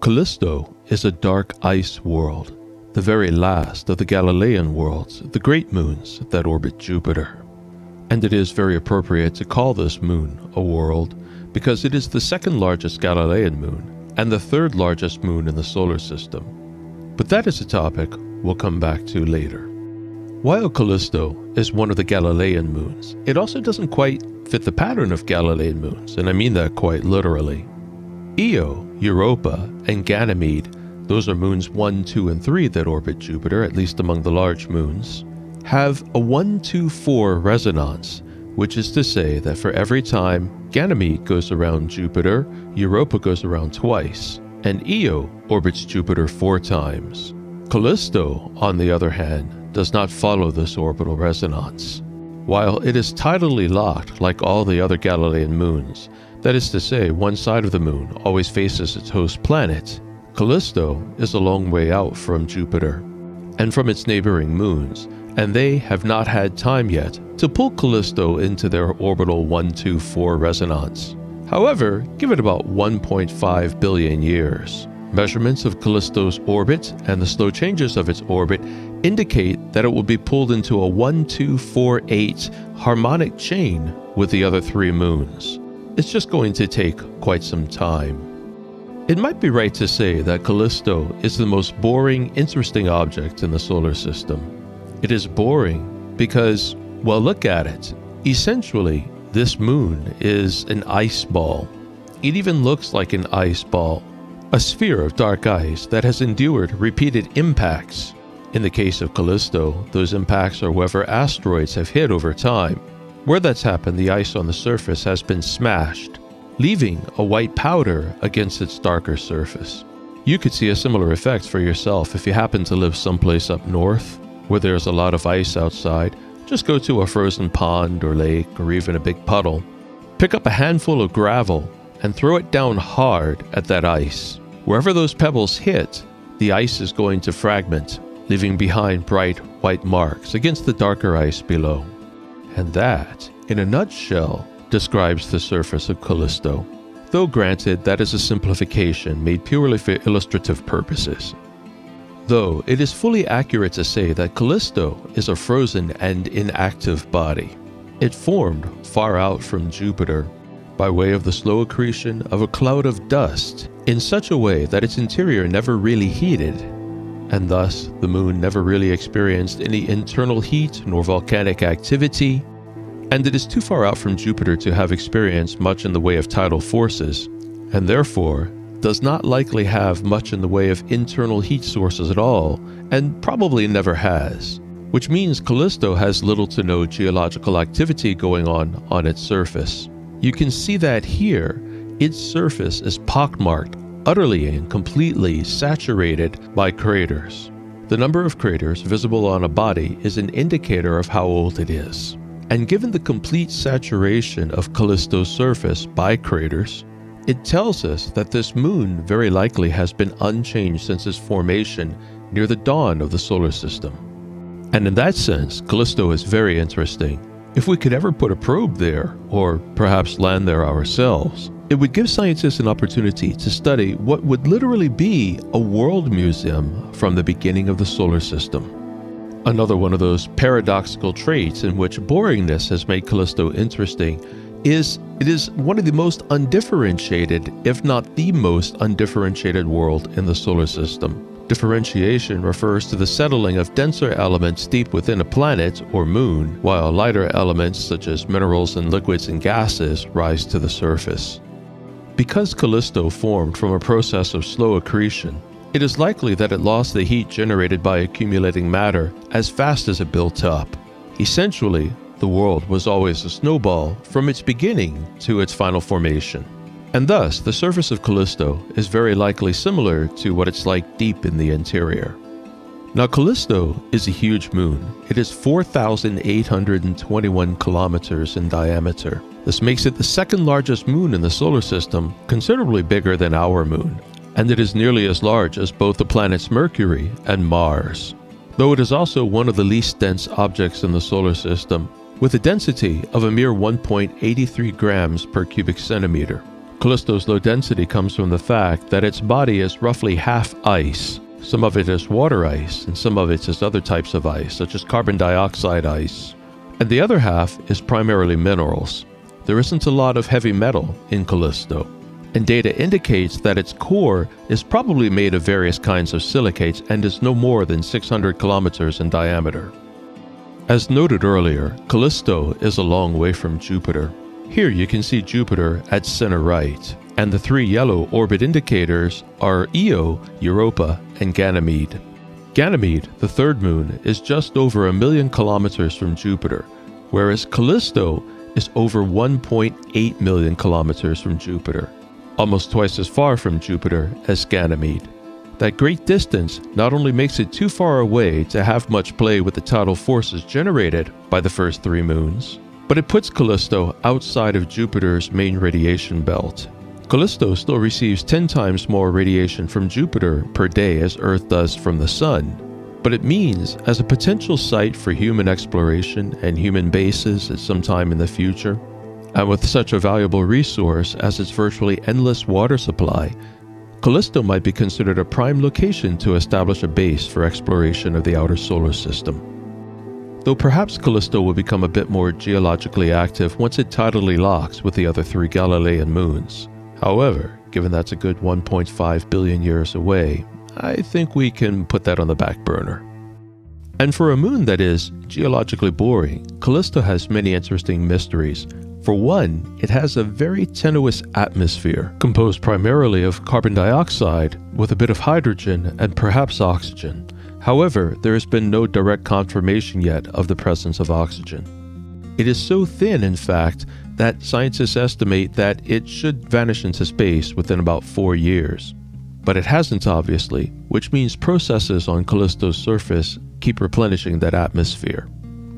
Callisto is a dark ice world, the very last of the Galilean worlds, the great moons that orbit Jupiter. And it is very appropriate to call this moon a world because it is the second largest Galilean moon and the third largest moon in the solar system. But that is a topic we'll come back to later. While Callisto is one of the Galilean moons, it also doesn't quite fit the pattern of Galilean moons, and I mean that quite literally. Io, Europa, and Ganymede, those are moons 1, 2, and 3 that orbit Jupiter, at least among the large moons, have a 1 2 4 resonance, which is to say that for every time Ganymede goes around Jupiter, Europa goes around twice, and Io orbits Jupiter four times. Callisto, on the other hand, does not follow this orbital resonance. While it is tidally locked like all the other Galilean moons, that is to say, one side of the moon always faces its host planet, Callisto is a long way out from Jupiter and from its neighboring moons, and they have not had time yet to pull Callisto into their orbital 124 resonance. However, give it about 1.5 billion years. Measurements of Callisto's orbit and the slow changes of its orbit indicate that it will be pulled into a 1248 harmonic chain with the other three moons. It's just going to take quite some time. It might be right to say that Callisto is the most boring, interesting object in the solar system. It is boring because, well, look at it. Essentially, this moon is an ice ball. It even looks like an ice ball, a sphere of dark ice that has endured repeated impacts. In the case of Callisto, those impacts are wherever asteroids have hit over time. Where that's happened, the ice on the surface has been smashed, leaving a white powder against its darker surface. You could see a similar effect for yourself if you happen to live someplace up north where there's a lot of ice outside. Just go to a frozen pond or lake or even a big puddle. Pick up a handful of gravel and throw it down hard at that ice. Wherever those pebbles hit, the ice is going to fragment, leaving behind bright white marks against the darker ice below. And that, in a nutshell, describes the surface of Callisto, though granted that is a simplification made purely for illustrative purposes. Though it is fully accurate to say that Callisto is a frozen and inactive body. It formed far out from Jupiter by way of the slow accretion of a cloud of dust in such a way that its interior never really heated, and thus the moon never really experienced any internal heat nor volcanic activity, and it is too far out from Jupiter to have experienced much in the way of tidal forces, and therefore does not likely have much in the way of internal heat sources at all, and probably never has, which means Callisto has little to no geological activity going on on its surface. You can see that here, its surface is pockmarked, utterly and completely saturated by craters. The number of craters visible on a body is an indicator of how old it is. And given the complete saturation of Callisto's surface by craters, it tells us that this moon very likely has been unchanged since its formation near the dawn of the solar system. And in that sense, Callisto is very interesting. If we could ever put a probe there, or perhaps land there ourselves, it would give scientists an opportunity to study what would literally be a world museum from the beginning of the solar system. Another one of those paradoxical traits in which boringness has made Callisto interesting is it is one of the most undifferentiated, if not the most undifferentiated world in the solar system. Differentiation refers to the settling of denser elements deep within a planet or moon, while lighter elements such as minerals and liquids and gases rise to the surface. Because Callisto formed from a process of slow accretion, it is likely that it lost the heat generated by accumulating matter as fast as it built up. Essentially, the world was always a snowball from its beginning to its final formation. And thus, the surface of Callisto is very likely similar to what it's like deep in the interior. Now, Callisto is a huge moon. It is 4,821 kilometers in diameter. This makes it the second largest moon in the solar system, considerably bigger than our moon, and it is nearly as large as both the planets Mercury and Mars. Though it is also one of the least dense objects in the solar system, with a density of a mere 1.83 grams per cubic centimeter. Callisto's low density comes from the fact that its body is roughly half ice. Some of it is water ice, and some of it is other types of ice, such as carbon dioxide ice. And the other half is primarily minerals. There isn't a lot of heavy metal in Callisto, and data indicates that its core is probably made of various kinds of silicates and is no more than 600 kilometers in diameter. As noted earlier, Callisto is a long way from Jupiter, here you can see Jupiter at center right, and the three yellow orbit indicators are Io, Europa, and Ganymede. Ganymede, the third moon, is just over a million kilometers from Jupiter, whereas Callisto is over 1.8 million kilometers from Jupiter, almost twice as far from Jupiter as Ganymede. That great distance not only makes it too far away to have much play with the tidal forces generated by the first three moons, but it puts Callisto outside of Jupiter's main radiation belt. Callisto still receives 10 times more radiation from Jupiter per day as Earth does from the Sun, but it means as a potential site for human exploration and human bases at some time in the future, and with such a valuable resource as its virtually endless water supply, Callisto might be considered a prime location to establish a base for exploration of the outer solar system though perhaps Callisto will become a bit more geologically active once it tidally locks with the other three Galilean moons. However, given that's a good 1.5 billion years away, I think we can put that on the back burner. And for a moon that is geologically boring, Callisto has many interesting mysteries. For one, it has a very tenuous atmosphere, composed primarily of carbon dioxide with a bit of hydrogen and perhaps oxygen. However, there has been no direct confirmation yet of the presence of oxygen. It is so thin, in fact, that scientists estimate that it should vanish into space within about four years. But it hasn't, obviously, which means processes on Callisto's surface keep replenishing that atmosphere.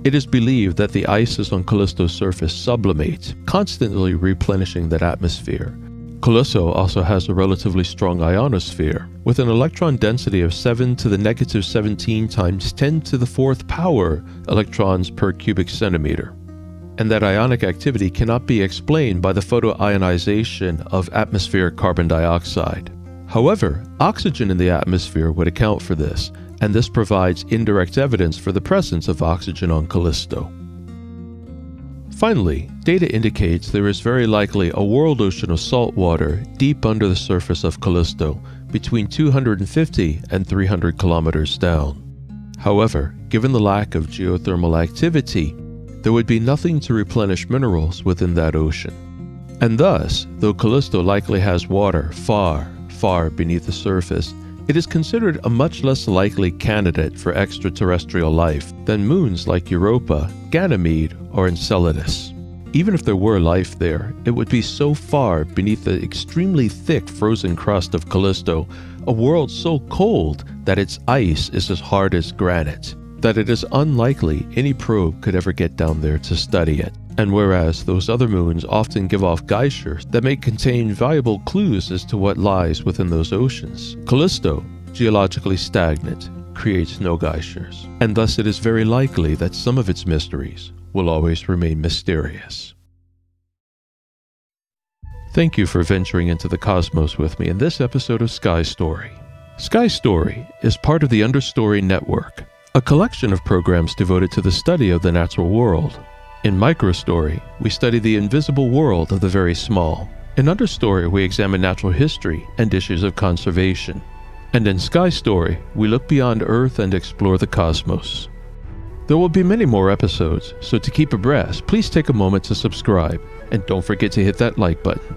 It is believed that the ices on Callisto's surface sublimate, constantly replenishing that atmosphere, Callisto also has a relatively strong ionosphere, with an electron density of 7 to the negative 17 times 10 to the fourth power electrons per cubic centimeter. And that ionic activity cannot be explained by the photoionization of atmospheric carbon dioxide. However, oxygen in the atmosphere would account for this, and this provides indirect evidence for the presence of oxygen on Callisto. Finally, data indicates there is very likely a world ocean of salt water deep under the surface of Callisto, between 250 and 300 kilometers down. However, given the lack of geothermal activity, there would be nothing to replenish minerals within that ocean. And thus, though Callisto likely has water far, far beneath the surface, it is considered a much less likely candidate for extraterrestrial life than moons like Europa, Ganymede, or Enceladus. Even if there were life there, it would be so far beneath the extremely thick frozen crust of Callisto, a world so cold that its ice is as hard as granite, that it is unlikely any probe could ever get down there to study it. And whereas those other moons often give off geysers that may contain valuable clues as to what lies within those oceans, Callisto, geologically stagnant, creates no geysers, and thus it is very likely that some of its mysteries will always remain mysterious. Thank you for venturing into the cosmos with me in this episode of Sky Story. Sky Story is part of the Understory Network, a collection of programs devoted to the study of the natural world. In Microstory, we study the invisible world of the very small. In Understory, we examine natural history and issues of conservation. And in Sky Story, we look beyond Earth and explore the cosmos. There will be many more episodes, so to keep abreast, please take a moment to subscribe and don't forget to hit that like button.